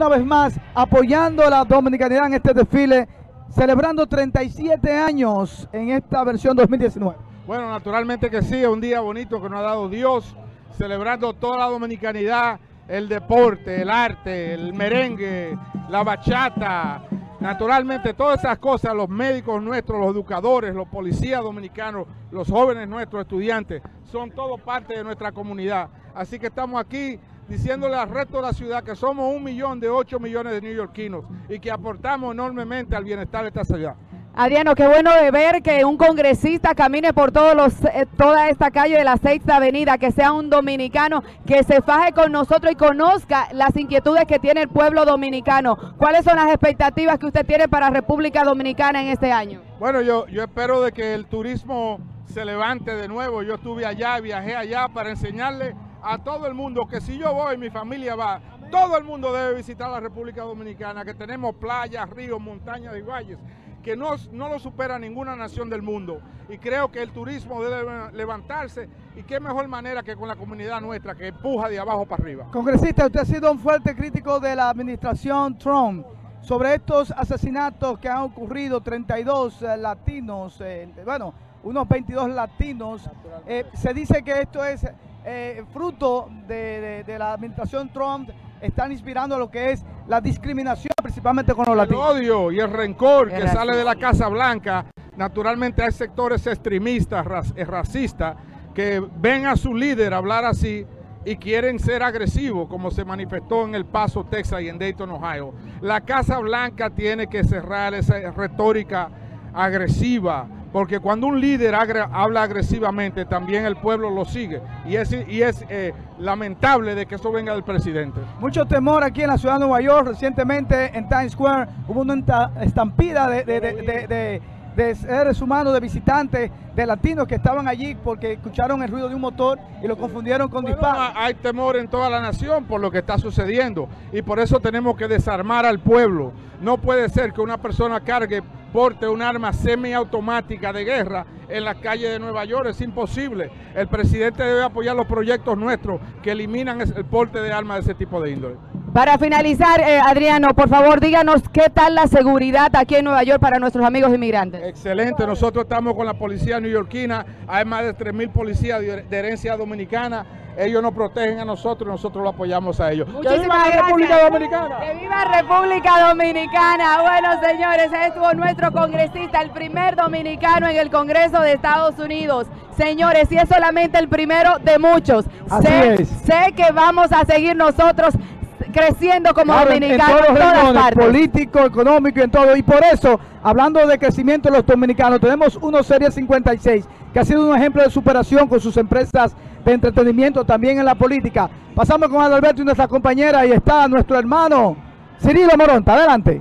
una vez más apoyando la dominicanidad en este desfile, celebrando 37 años en esta versión 2019. Bueno, naturalmente que sí, es un día bonito que nos ha dado Dios, celebrando toda la dominicanidad, el deporte, el arte, el merengue, la bachata, naturalmente todas esas cosas, los médicos nuestros, los educadores, los policías dominicanos, los jóvenes nuestros estudiantes, son todo parte de nuestra comunidad. Así que estamos aquí diciéndole al resto de la ciudad que somos un millón de ocho millones de neoyorquinos y que aportamos enormemente al bienestar de esta ciudad. Adriano, qué bueno de ver que un congresista camine por todos los, eh, toda esta calle de la Sexta Avenida, que sea un dominicano que se faje con nosotros y conozca las inquietudes que tiene el pueblo dominicano. ¿Cuáles son las expectativas que usted tiene para República Dominicana en este año? Bueno, yo, yo espero de que el turismo se levante de nuevo. Yo estuve allá, viajé allá para enseñarle a todo el mundo que si yo voy, mi familia va, todo el mundo debe visitar la República Dominicana, que tenemos playas, ríos, montañas y valles que no, no lo supera ninguna nación del mundo. Y creo que el turismo debe levantarse y qué mejor manera que con la comunidad nuestra que empuja de abajo para arriba. Congresista, usted ha sido un fuerte crítico de la administración Trump sobre estos asesinatos que han ocurrido, 32 eh, latinos, eh, bueno, unos 22 latinos. Eh, se dice que esto es eh, fruto de, de, la administración Trump, están inspirando lo que es la discriminación, principalmente con los latinos. El odio y el rencor que sale de la Casa Blanca, naturalmente hay sectores extremistas, eh, racistas, que ven a su líder hablar así y quieren ser agresivos, como se manifestó en El Paso, Texas y en Dayton, Ohio. La Casa Blanca tiene que cerrar esa retórica agresiva, porque cuando un líder habla agresivamente, también el pueblo lo sigue. Y es, y es eh, lamentable de que eso venga del presidente. Mucho temor aquí en la ciudad de Nueva York. Recientemente en Times Square hubo una estampida de, de de seres humanos, de visitantes, de latinos que estaban allí porque escucharon el ruido de un motor y lo confundieron con disparos. Hay temor en toda la nación por lo que está sucediendo y por eso tenemos que desarmar al pueblo. No puede ser que una persona cargue, porte un arma semiautomática de guerra en las calles de Nueva York. Es imposible. El presidente debe apoyar los proyectos nuestros que eliminan el porte de armas de ese tipo de índole. Para finalizar, eh, Adriano, por favor, díganos qué tal la seguridad aquí en Nueva York para nuestros amigos inmigrantes. Excelente, nosotros estamos con la policía neoyorquina, hay más de 3.000 policías de, herencia dominicana, ellos nos protegen a nosotros y nosotros lo apoyamos a ellos. Muchísimas ¡Que viva la República Dominicana! ¡Que viva República Dominicana! Bueno, señores, estuvo nuestro congresista, el primer dominicano en el Congreso de Estados Unidos. Señores, y es solamente el primero de muchos. sé, sé que vamos a seguir nosotros creciendo como dominicanos en, todas partes. político, económico y en todo. Y por eso, hablando de crecimiento de los dominicanos, tenemos uno Serie 56, que ha sido un ejemplo de superación con sus empresas de entretenimiento también en la política. Pasamos con Adalberto y nuestra compañera y está nuestro hermano Cirilo Moronta. Adelante.